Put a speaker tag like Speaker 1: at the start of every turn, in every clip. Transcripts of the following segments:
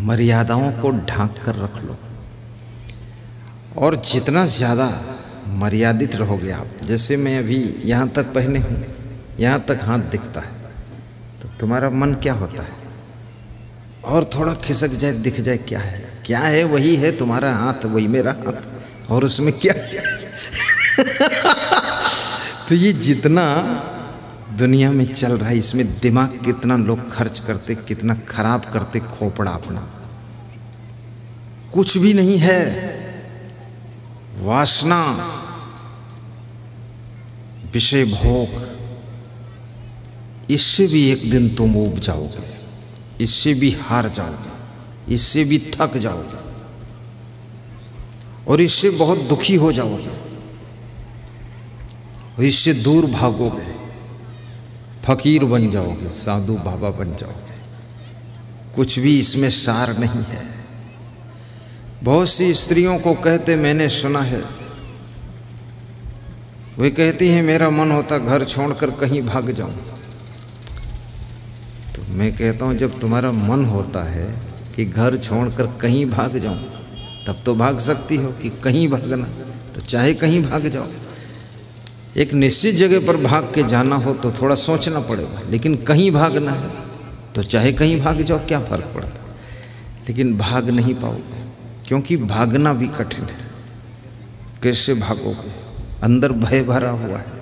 Speaker 1: मर्यादाओं को ढांक कर रख लो। और जितना ज़्यादा मर्यादित रहोगे आप, जैसे मैं अभी यहाँ तक पहने हूँ, यहाँ तक हाथ दिखता है तो तुम्हारा मन क्या होता है? और थोड़ा खिसक जाए, दिख जाए क्या है? क्या है वही है तुम्हारा हाथ, वही मेरा हाथ, और उसमें क्या तो ये जितना दुनिया में चल रहा है इसमें दिमाग कितना लोग खर्च करते, कितना खराब करते, खोपड़ा अपना। कुछ भी नहीं है। वासना, विषय भोग। इससे भी एक दिन तुम उब जाओगे। इससे भी हार जाओगे। इससे भी थक जाओगे। और इससे बहुत दुखी हो जाओगे। इससे दूर भागोगे। फकीर बन जाओगे, साधु बाबा बन जाओगे। कुछ भी इसमें सार नहीं है। बहुत सी स्त्रियों को कहते मैंने सुना है। वे कहती हैं, मेरा मन होता घर छोड़कर कहीं भाग जाऊँ। तो मैं कहता हूँ, जब तुम्हारा मन होता है कि घर छोड़कर कहीं भाग जाऊँ, तब तो भाग सकती हो कि कहीं भागना तो चाहे कहीं भाग जाओ। एक निश्चित जगह पर भाग के जाना हो तो थोड़ा सोचना पड़ेगा, लेकिन कहीं भागना है तो चाहे कहीं भाग जाओ, क्या फ़र्क पड़ता? लेकिन भाग नहीं पाओगे, क्योंकि भागना भी कठिन है। कैसे भागोगे? अंदर भय भरा हुआ है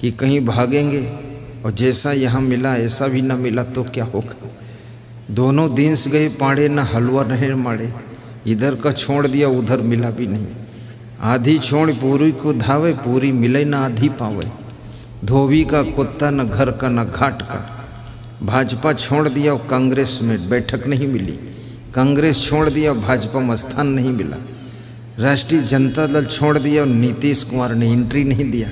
Speaker 1: कि कहीं भागेंगे और जैसा यहाँ मिला, ऐसा भी ना मिला तो क्या होगा? दोनों दिन से गए, पाड़े ना हलवा नहीं माड़े, इधर का छोड़ दिया, उधर मिला भी नहीं। आधी छोड़ पूरी को धावे, पूरी मिले ना आधी पावे। धोबी का कुत्ता न घर का न घाट का। भाजपा छोड़ दिया और कांग्रेस में बैठक नहीं मिली। कांग्रेस छोड़ दिया भाजपा में स्थान नहीं मिला। राष्ट्रीय जनता दल छोड़ दिया और नीतीश कुमार ने एंट्री नहीं दिया।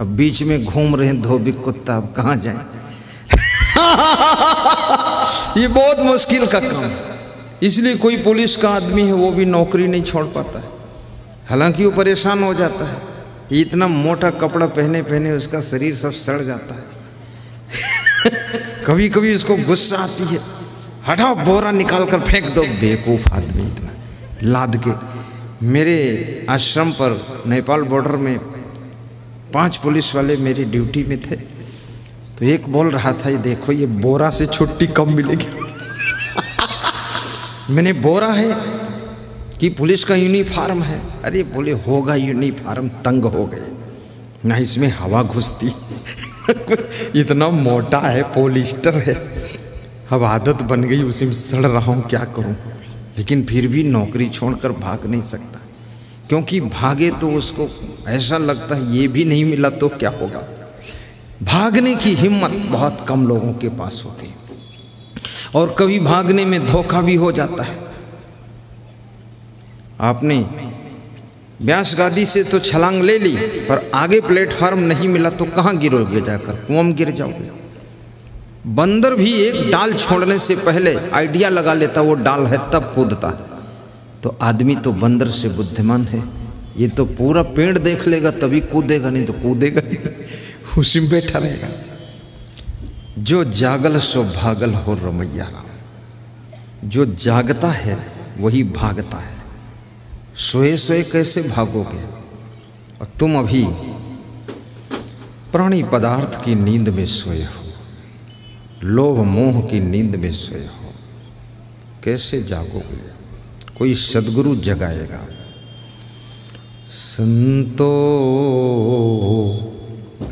Speaker 1: अब बीच में घूम रहे हैं धोबी कुत्ता, अब कहाँ जाए? ये बहुत मुश्किल का काम इसलिए कोई पुलिस का आदमी है, वो भी नौकरी नहीं छोड़ पाता। है हालाँकि वो परेशान हो जाता है। इतना मोटा कपड़ा पहने पहने उसका शरीर सब सड़ जाता है। कभी कभी उसको गुस्सा आती है। हटाओ, बोरा निकाल कर फेंक दो। बेवकूफ़ आदमी इतना। लाद के। मेरे आश्रम पर नेपाल बॉर्डर में पाँच पुलिस वाले मेरी ड्यूटी में थे। तो एक बोल रहा था, ये देखो, ये बोरा से छुट्टी कब मिलेगी? मैंने बोरा है कि पुलिस का यूनिफार्म है। अरे बोले, होगा यूनिफार्म तंग हो गए। ना इसमें हवा घुसती। इतना मोटा है पोलिस्टर है। अब आदत बन गई, उसी में सड़ रहा हूँ, क्या करूँ? लेकिन फिर भी नौकरी छोड़कर भाग नहीं सकता। क्योंकि भागे तो उसको ऐसा लगता है, ये भी नहीं मिला तो क्या होगा? भागने की हिम्मत बहुत कम लोगों के पास होती है। और कभी भागने में धोखा भी हो जाता है। आपने व्यास गादी से तो छलांग ले ली, पर आगे प्लेटफार्म नहीं मिला तो कहाँ गिरोगे जाकर? कुआँ में गिर जाओगे। बंदर भी एक डाल छोड़ने से पहले आइडिया लगा लेता, वो डाल है तब कूदता। है तो आदमी तो बंदर से बुद्धिमान है। ये तो पूरा पेड़ देख लेगा, तभी कूदेगा, नहीं तो कूदेगा नहीं उसी में बैठा रहेगा। जो जागल सो भागल हो रमैया राम। जो जागता है, वही भागता है। सोए सोए कैसे भागोगे? और तुम अभी प्राणी पदार्थ की नींद में सोए हो, लोभ मोह की नींद में सोए हो। कैसे जागोगे? कोई सदगुरु जगाएगा। संतो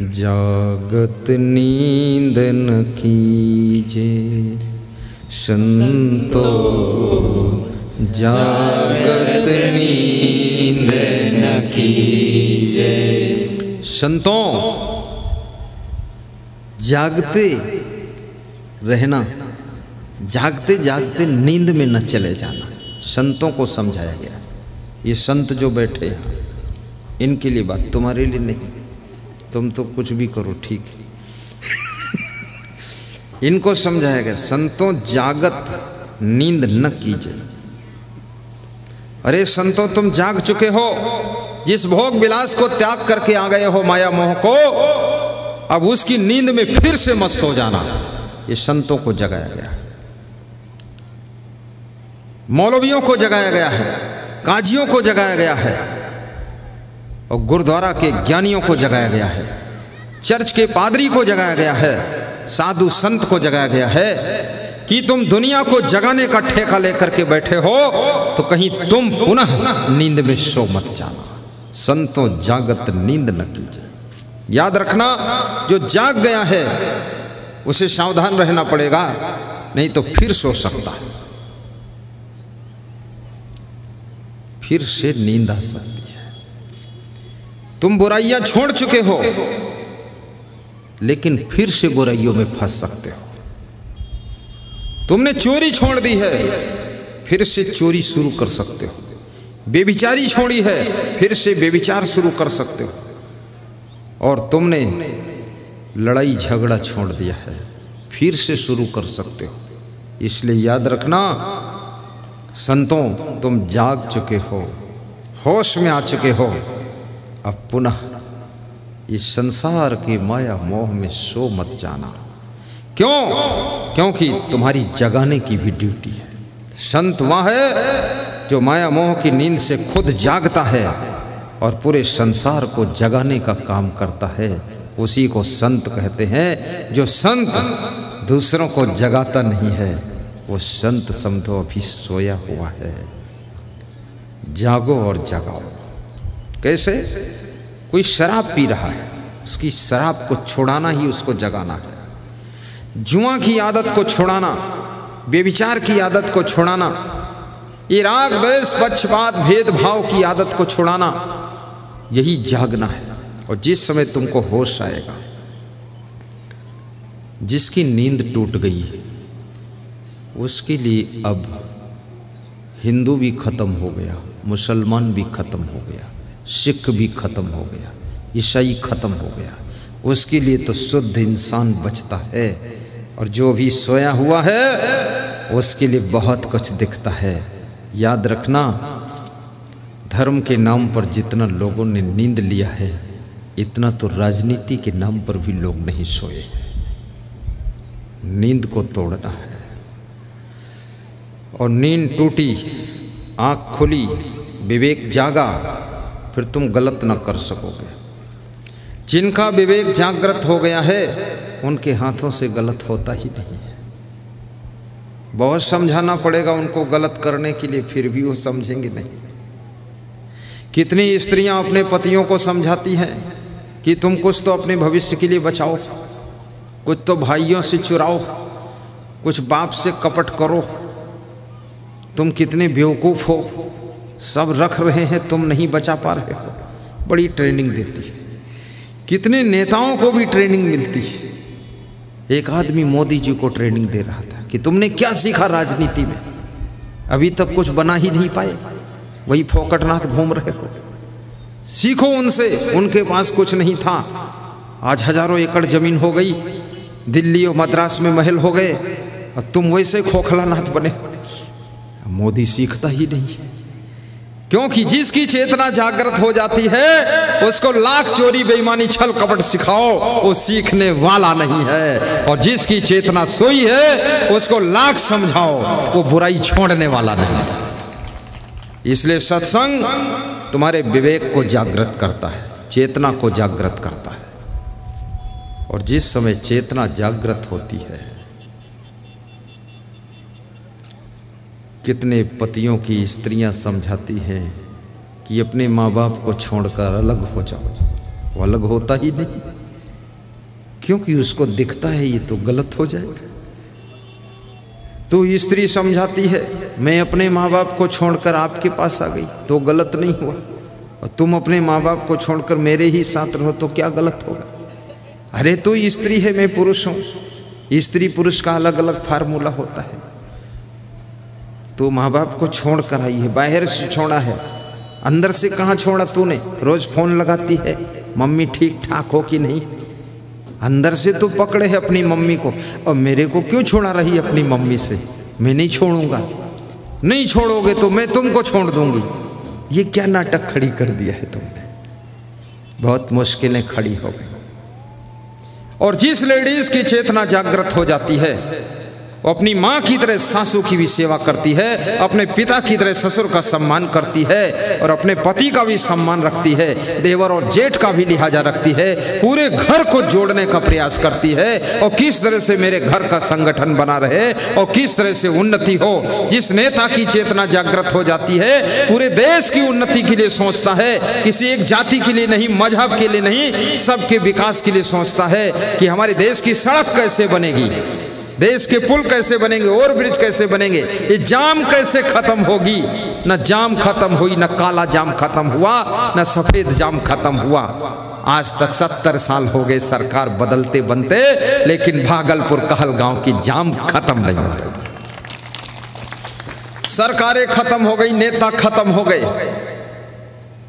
Speaker 1: जागत नींद न कीजे। संतो जागत संतों, जागते रहना, जागते जागते नींद में न चले जाना। संतों को समझाया गया। ये संत जो बैठे हैं, इनके लिए बात तुम्हारे लिए नहीं। तुम तो कुछ भी करो, ठीक है। इनको समझाया गया, संतों, जागत, नींद न कीजिए। अरे संतों, तुम जाग चुके हो। जिस भोग विलास को त्याग करके आ गए हो माया मोह को, अब उसकी नींद में फिर से मत सो जाना। ये संतों को जगाया गया मौलवियों को जगाया गया है। काजियों को जगाया गया है। और गुरुद्वारा के ज्ञानियों को जगाया गया है। चर्च के पादरी को जगाया गया है। साधु संत को जगाया गया है कि तुम दुनिया को जगाने का ठेका लेकर के बैठे हो तो कहीं तुम पुनः नींद में सो मत जाना। संतों जागत नींद न कीजिए। याद रखना, जो जाग गया है, उसे सावधान रहना पड़ेगा, नहीं तो फिर सो सकता है। फिर से नींद आ सकती है। तुम बुराइयाँ छोड़ चुके हो, लेकिन फिर से बुराइयों में फंस सकते हो। तुमने चोरी छोड़ दी है, फिर से चोरी शुरू कर सकते हो। बेविचारी छोड़ी है, फिर से बेविचार शुरू कर सकते हो। और तुमने लड़ाई झगड़ा छोड़ दिया है, फिर से शुरू कर सकते हो। इसलिए याद रखना, संतों, तुम जाग चुके हो, होश में आ चुके हो। अब पुनः इस संसार की माया मोह में सो मत जाना। क्यों? क्योंकि तुम्हारी जगाने की भी ड्यूटी है। संत वहाँ है जो माया मोह की नींद से खुद जागता है और पूरे संसार को जगाने का काम करता है, उसी को संत कहते हैं, जो संत दूसरों को जगाता नहीं है, वो संत समझो अभी सोया हुआ है। जागो और जगाओ। कैसे? कोई शराब पी रहा है, उसकी शराब को छुड़ाना ही उसको जगाना है। जुआ की आदत को छुड़ाना, बेविचार की आदत को छुड़ाना ये राग, द्वेष, पक्षपात, भेदभाव की आदत को छुड़ाना यही जागना है। और जिस समय तुमको होश आएगा, जिसकी नींद टूट गई है, उसके लिए अब हिंदू भी ख़त्म हो गया, मुसलमान भी ख़त्म हो गया, सिख भी ख़त्म हो गया, ईसाई ख़त्म हो गया। उसके लिए तो शुद्ध इंसान बचता है, और जो भी सोया हुआ है, उसके लिए बहुत कुछ दिखता है। याद रखना, धर्म के नाम पर जितना लोगों ने नींद लिया है, इतना तो राजनीति के नाम पर भी लोग नहीं सोए नींद को तोड़ना है। और नींद टूटी, आँख खुली, विवेक जागा, फिर तुम गलत ना कर सकोगे। जिनका विवेक जागृत हो गया है, उनके हाथों से गलत होता ही नहीं है। बहुत समझाना पड़ेगा उनको गलत करने के लिए, फिर भी वो समझेंगे नहीं। कितनी स्त्रियाँ अपने पतियों को समझाती हैं कि तुम कुछ तो अपने भविष्य के लिए बचाओ, कुछ तो भाइयों से चुराओ, कुछ बाप से कपट करो। तुम कितने बेवकूफ़ हो, सब रख रहे हैं, तुम नहीं बचा पा रहे हो। बड़ी ट्रेनिंग देती है। कितने नेताओं को भी ट्रेनिंग मिलती है। एक आदमी मोदी जी को ट्रेनिंग दे रहा था। कि तुमने क्या सीखा राजनीति में? अभी तक कुछ बना ही नहीं पाए। वही फोकटनाथ घूम रहे हो। सीखो उनसे, उनके पास कुछ नहीं था। आज हज़ारों एकड़ ज़मीन हो गई। दिल्ली और मद्रास में महल हो गए। और तुम वैसे खोखला नाथ बने। मोदी सीखता ही नहीं है। क्योंकि जिसकी चेतना जागृत हो जाती है, उसको लाख चोरी बेईमानी छल कपट सिखाओ, वो सीखने वाला नहीं है। और जिसकी चेतना सोई है, उसको लाख समझाओ, वो बुराई छोड़ने वाला नहीं है। इसलिए सत्संग तुम्हारे विवेक को जागृत करता है, चेतना को जागृत करता है। और जिस समय चेतना जागृत होती है कितने पतियों की स्त्रियाँ समझाती हैं कि अपने माँ बाप को छोड़कर अलग हो जाओ। वो अलग होता ही नहीं। क्योंकि उसको दिखता है ये तो गलत हो जाएगा। तो स्त्री समझाती है, मैं अपने माँ बाप को छोड़कर आपके पास आ गई तो गलत नहीं हुआ। और तुम अपने माँ बाप को छोड़कर मेरे ही साथ रहो तो क्या गलत होगा? अरे तो स्त्री है, मैं पुरुष हूँ। स्त्री पुरुष का अलग अलग फार्मूला होता है। तू माँ बाप को छोड़ कर आई है, बाहर से छोड़ा है। अंदर से कहाँ छोड़ा तूने? रोज फ़ोन लगाती है, मम्मी ठीक ठाक हो कि नहीं? अंदर से तो पकड़े है अपनी मम्मी को। और मेरे को क्यों छोड़ा रही अपनी मम्मी से? मैं नहीं छोड़ूँगा। नहीं छोड़ोगे तो मैं तुमको छोड़ दूँगी। ये क्या नाटक खड़ी कर दिया है तुमने? बहुत मुश्किलें खड़ी हो गई। और जिस लेडीज़ की चेतना जागृत हो जाती है अपनी माँ की तरह सासू की भी सेवा करती है, अपने पिता की तरह ससुर का सम्मान करती है और अपने पति का भी सम्मान रखती है, देवर और जेठ का भी लिहाजा रखती है, पूरे घर को जोड़ने का प्रयास करती है। और किस तरह से मेरे घर का संगठन बना रहे, और किस तरह से उन्नति हो, जिस नेता की चेतना जागृत हो जाती है, पूरे देश की उन्नति के लिए सोचता है, किसी एक जाति के लिए नहीं, मज़हब के लिए नहीं, सबके विकास के लिए सोचता है कि हमारे देश की सड़क कैसे बनेगी। देश के पुल कैसे बनेंगे, और ब्रिज कैसे बनेंगे, ये जाम कैसे खत्म होगी? न जाम खत्म हुई, न काला जाम खत्म हुआ, न सफ़ेद जाम खत्म हुआ। आज तक सत्तर साल हो गए सरकार बदलते बनते, लेकिन भागलपुर कहलगांव की जाम खत्म नहीं हो रही सरकारें खत्म हो गई, नेता खत्म हो गए।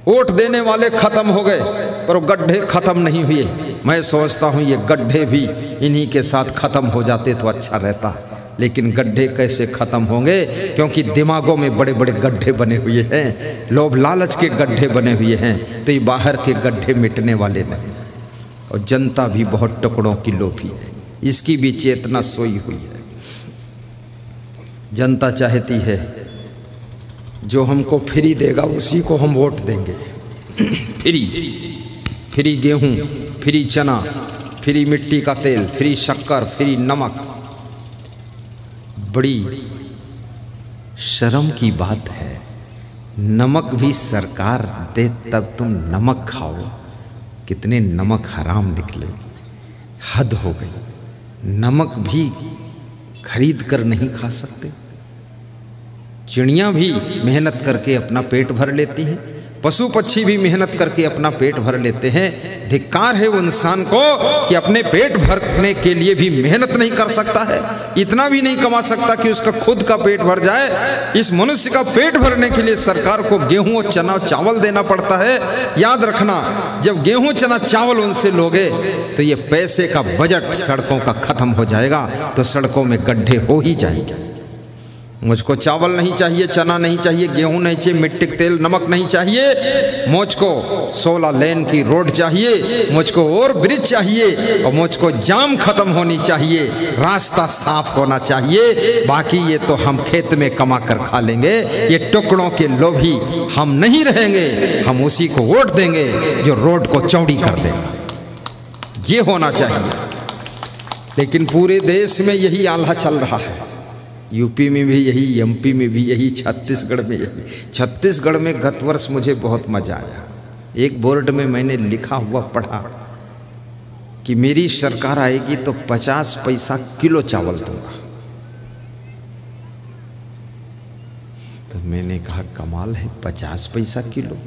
Speaker 1: वोट देने वाले खत्म हो गए, पर गड्ढे खत्म नहीं हुए। मैं सोचता हूँ, ये गड्ढे भी इन्हीं के साथ ख़त्म हो जाते तो अच्छा रहता। लेकिन गड्ढे कैसे ख़त्म होंगे? क्योंकि दिमागों में बड़े बड़े गड्ढे बने हुए हैं, लोभ लालच के गड्ढे बने हुए हैं तो ये बाहर के गड्ढे मिटने वाले नहीं और जनता भी बहुत टुकड़ों की लोभी है, इसकी भी चेतना सोई हुई है। जनता चाहती है जो हमको फ्री देगा, उसी को हम वोट देंगे। फ्री फ्री गेहूँ, फ्री चना, फ्री मिट्टी का तेल, फ्री शक्कर, फ्री नमक। बड़ी शर्म की बात है। नमक भी सरकार दे, तब तुम नमक खाओ। कितने नमक हराम निकले। हद हो गई। नमक भी खरीद कर नहीं खा सकते। चिड़ियाँ भी मेहनत करके अपना पेट भर लेती हैं। पशु पक्षी भी मेहनत करके अपना पेट भर लेते हैं। धिक्कार है वो इंसान को कि अपने पेट भरने के लिए भी मेहनत नहीं कर सकता है। इतना भी नहीं कमा सकता कि उसका खुद का पेट भर जाए। इस मनुष्य का पेट भरने के लिए सरकार को गेहूँ और चना चावल देना पड़ता है। याद रखना, जब गेहूँ, चना, चावल उनसे लोगे तो ये पैसे का बजट सड़कों का खत्म हो जाएगा तो सड़कों में गड्ढे हो ही जाएँगे। मुझको चावल नहीं चाहिए, चना नहीं चाहिए, गेहूँ नहीं चाहिए, मिट्टी तेल, नमक नहीं चाहिए। मुझको सोलह लेन की रोड चाहिए, मुझको और ब्रिज चाहिए, और मुझको जाम खत्म होनी चाहिए, रास्ता साफ़ होना चाहिए। बाकी ये तो हम खेत में कमा कर खा लेंगे। ये टुकड़ों के लोभी हम नहीं रहेंगे, हम उसी को वोट देंगे, जो रोड को चौड़ी कर देगा ये होना चाहिए। लेकिन पूरे देश में यही आल्हा चल रहा है। यूपी में भी यही, एमपी में भी यही, छत्तीसगढ़ में यही। छत्तीसगढ़ में गत वर्ष मुझे बहुत मज़ा आया। एक बोर्ड में मैंने लिखा हुआ पढ़ा कि मेरी सरकार आएगी तो पचास पैसा किलो चावल दूँगा। तो मैंने कहा, कमाल है, पचास पैसा किलो।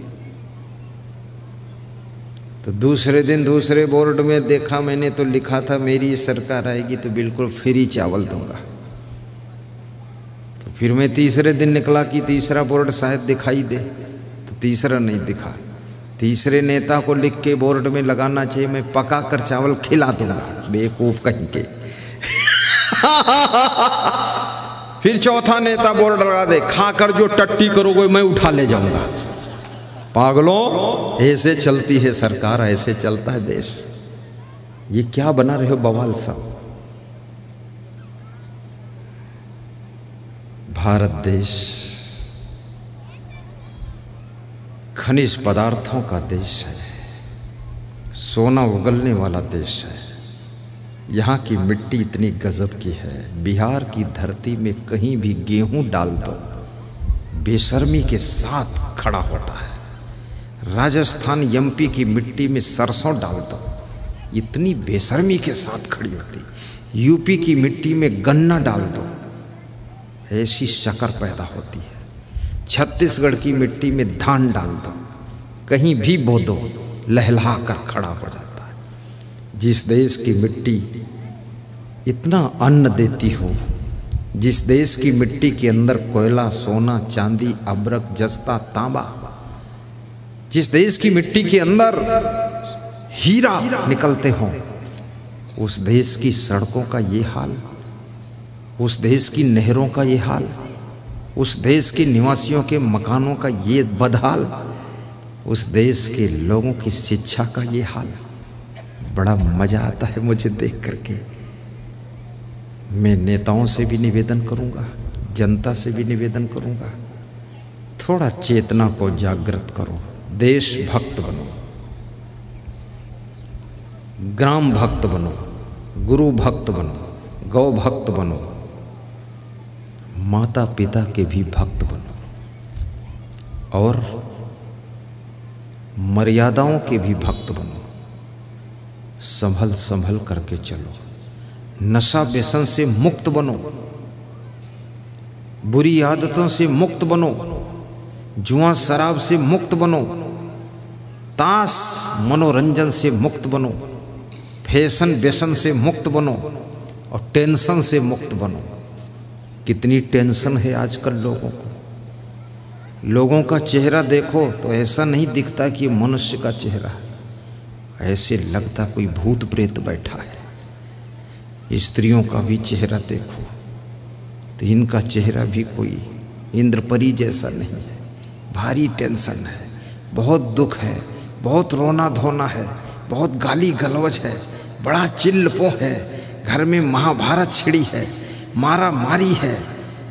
Speaker 1: तो दूसरे दिन दूसरे बोर्ड में देखा, मैंने तो लिखा था, मेरी सरकार आएगी तो बिल्कुल फ्री चावल दूँगा। फिर मैं तीसरे दिन निकला कि तीसरा बोर्ड शायद दिखाई दे तो तीसरा नहीं दिखा। तीसरे नेता को लिख के बोर्ड में लगाना चाहिए, मैं पका कर चावल खिला दूँगा, बेवकूफ़ कहीं के। फिर चौथा नेता बोर्ड लगा दे, खाकर जो टट्टी करोगे मैं उठा ले जाऊँगा। पागलों, ऐसे चलती है सरकार, ऐसे चलता है देश। ये क्या बना रहे हो बवाल साहब? भारत देश। खनिज पदार्थों का देश है। सोना उगलने वाला देश है। यहाँ की मिट्टी इतनी गजब की है। बिहार की धरती में कहीं भी गेहूँ डाल दो, बेशर्मी के साथ खड़ा होता है। राजस्थान एमपी की मिट्टी में सरसों डाल दो, इतनी बेशर्मी के साथ खड़ी होती। यूपी की मिट्टी में गन्ना डाल दो ऐसी शकर पैदा होती है। छत्तीसगढ़ की मिट्टी में धान डाल दो कहीं भी बो दो लहला कर खड़ा हो जाता है। जिस देश की मिट्टी इतना अन्न देती हो, जिस देश की मिट्टी के अंदर कोयला, सोना, चांदी, अब्रक, जस्ता, तांबा, जिस देश की मिट्टी के अंदर हीरा निकलते हो, उस देश की सड़कों का ये हाल। उस देश की नहरों का ये हाल, उस देश के निवासियों के मकानों का ये बदहाल, उस देश के लोगों की शिक्षा का ये हाल। बड़ा मज़ा आता है मुझे देख करके। मैं नेताओं से भी निवेदन करूँगा, जनता से भी निवेदन करूँगा। थोड़ा चेतना को जागृत करो देश भक्त बनो। ग्राम भक्त बनो गुरु भक्त बनो गौ भक्त बनो। माता पिता के भी भक्त बनो। और मर्यादाओं के भी भक्त बनो। संभल संभल करके चलो। नशा व्यसन से मुक्त बनो। बुरी आदतों से मुक्त बनो। जुआ शराब से मुक्त बनो। ताश मनोरंजन से मुक्त बनो। फ़ैशन व्यसन से मुक्त बनो। और टेंशन से मुक्त बनो। कितनी टेंशन है आजकल लोगों को। लोगों का चेहरा देखो तो ऐसा नहीं दिखता कि मनुष्य का चेहरा है। ऐसे लगता कोई भूत प्रेत बैठा है। स्त्रियों का भी चेहरा देखो तो इनका चेहरा भी कोई इंद्रपरी जैसा नहीं है। भारी टेंशन है, बहुत दुख है, बहुत रोना धोना है, बहुत गाली गलवज है, बड़ा चिल्लपो है, घर में महाभारत छिड़ी है। मारा मारी है।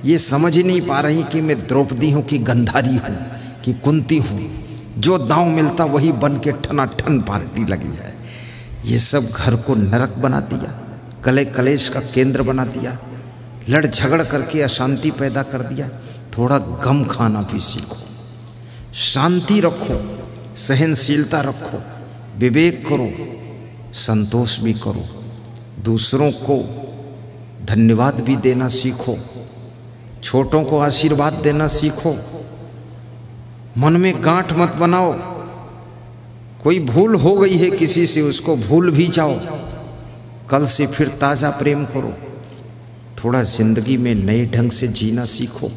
Speaker 1: ये समझ ही नहीं पा रही कि मैं द्रौपदी हूँ कि गंधारी हूँ, कि कुंती हूँ। जो दांव मिलता वही बन के ठना ठन पार्टी लगी है। ये सब घर को नरक बना दिया, कले कलेश का केंद्र बना दिया, लड़ झगड़ करके अशांति पैदा कर दिया, थोड़ा गम खाना भी सीखो। शांति रखो, सहनशीलता रखो, विवेक करो, संतोष भी करो। दूसरों को धन्यवाद भी देना सीखो। छोटों को आशीर्वाद देना सीखो। मन में गांठ मत बनाओ। कोई भूल हो गई है किसी से, उसको भूल भी जाओ। कल से फिर ताज़ा प्रेम करो। थोड़ा ज़िंदगी में नए ढंग से जीना सीखो।